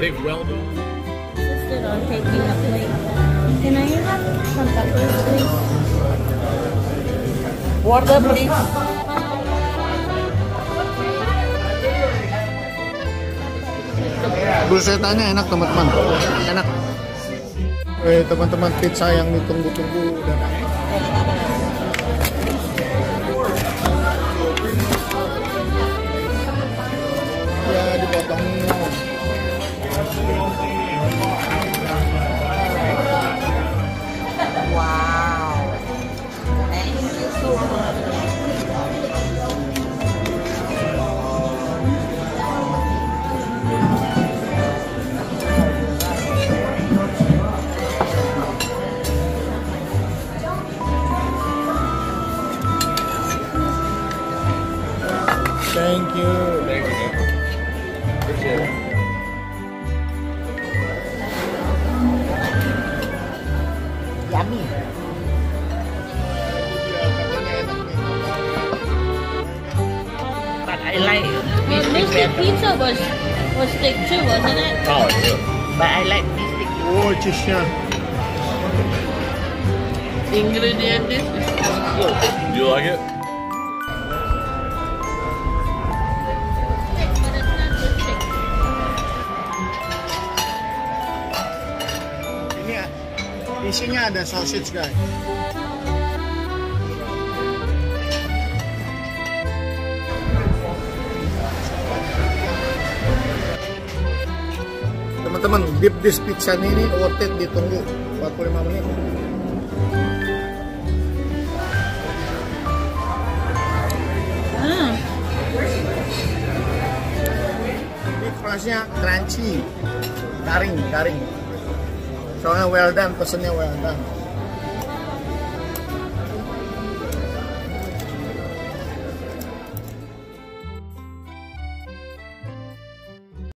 think well done. Insisted on taking a plate. Can I have some peppers, please? Water please. Brusetanya enak teman-teman. Enak. Eh teman-teman pizza yang ditunggu-tunggu udah datang. Thank you. Thank you. Appreciate it. Yummy. Katanya enak nih. But I like Well, beef Mystic better. Pizza was was thick too, wasn't it? Oh, yeah. But I like beef Oh cheese-nya. ingredient is good. Do you like it? Isinya ada sausage guys. Teman-teman, deep dish pizza ini worth it ditunggu 45 menit. Mm. Ini crunchy, garing, garing. Soalnya well done, pesennya well done.